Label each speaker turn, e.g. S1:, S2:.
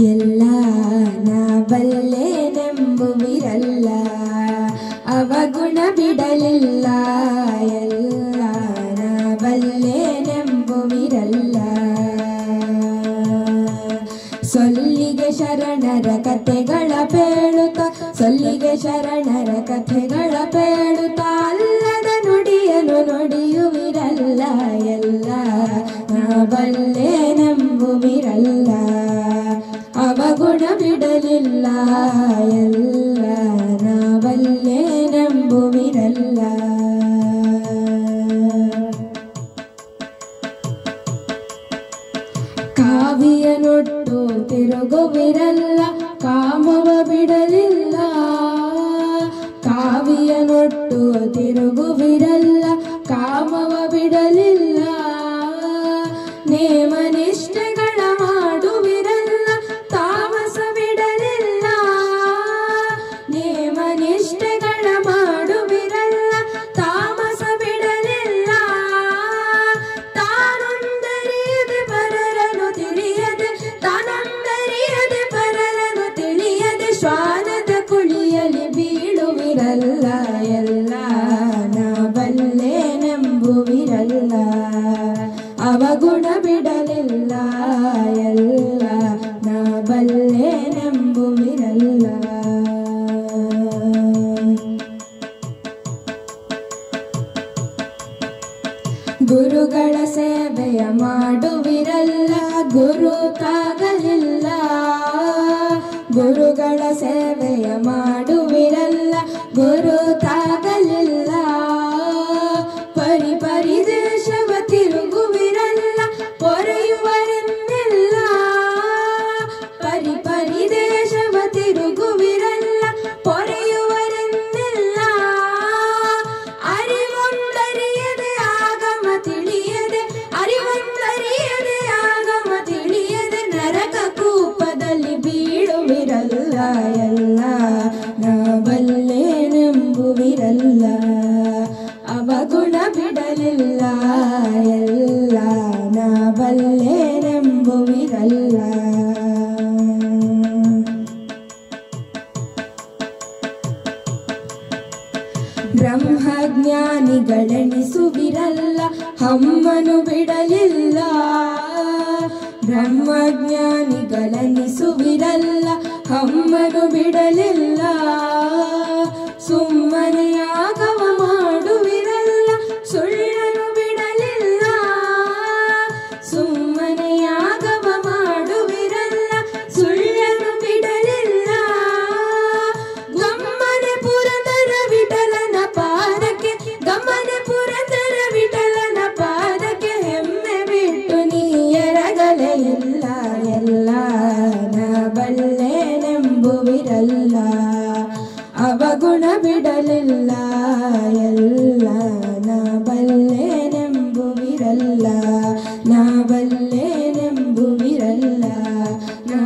S1: ಎಲ್ಲ ನಾ ಬಲ್ಲೆನೆಂಬುವಿರಲ್ಲ ಅವಗುಣ ಬಿಡಲಿಲ್ಲ. ಎಲ್ಲ ನಾ ಬಲ್ಲೆನೆಂಬುವಿರಲ್ಲ ಸೊಲ್ಲಿಗೆ ಶರಣರ ಕಥೆಗಳ ಪೇಳುತ್ತ, ಸೊಲ್ಲಿಗೆ ಶರಣರ ಕಥೆಗಳ ಪೇಳುತ್ತ ಬಿಡಲಿಲ್ಲ ಎಲ್ಲ ನಾ ಬಲ್ಲೆ ನಂಬುವಿರಲ್ಲ ಕಾವಿಯ ನೊಟ್ಟು ನಂಬುವಿರಲ್ಲ ಅವಗುಣ ಬಿಡಲಿಲ್ಲ ಎಲ್ಲ ನಾ ಬಲ್ಲೆ ನಂಬುವಿರಲ್ಲ ಗುರುಗಳ ಸೇವೆಯ ಮಾಡುವಿರಲ್ಲ. ಗುರು ತಾಗಲಿಲ್ಲ. ಗುರುಗಳ ಸೇವೆಯ ಎಲ್ಲ ನಾ ಬಲ್ಲೆ ನಂಬುವಿರಲ್ಲ ಅವಗುಣ ಬಿಡಲಿಲ್ಲ ಎಲ್ಲ ನಾ ಬಲ್ಲೆ ನಂಬುವಿರಲ್ಲ. ಬ್ರಹ್ಮಜ್ಞಾನಿಗಳೆಣಿಸುವಿರಲ್ಲ ಹಮ್ಮನು ಬಿಡಲಿಲ್ಲ. ಬ್ರಹ್ಮಜ್ಞಾನಿಗಳೆನಿಸುವಿರಲ್ಲ ಹಮ್ಮನು ಬಿಡಲಿಲ್ಲ, ಸುಮ್ಮನೆ ಆಗವ ಮಾಡುವಿರಲ್ಲ, ಸುಳ್ಳನು ಬಿಡಲಿಲ್ಲ, ಸುಮ್ಮನೆ ಆಗವ ಮಾಡುವಿರಲ್ಲ, ಸುಳ್ಳನು ಬಿಡಲಿಲ್ಲ. ಗಮ್ಮನೆ ಪುರಂದರ ವಿಠಲನ ಪಾದಕ್ಕೆ, ಗಮ್ಮನೆ ಪುರಂದರ ವಿಠಲನ ಪಾದಕ್ಕೆ ಹೆಮ್ಮೆ ಬಿಟ್ಟು ನೀ ಎರಗಲೇ ಇಲ್ಲ, ಎಲ್ಲ ಬಲ್ಲೆ ಬಿಡಲ್ಲ ಅವಗುಣ ಬಿಡಲಿಲ್ಲ ಎಲ್ಲ ನಾ ಬಲ್ಲೆನೆಂಬುವಿರಲ್ಲ ನಾ ಬಲ್ಲೆನೆಂಬುವಿರಲ್ಲ ನಾ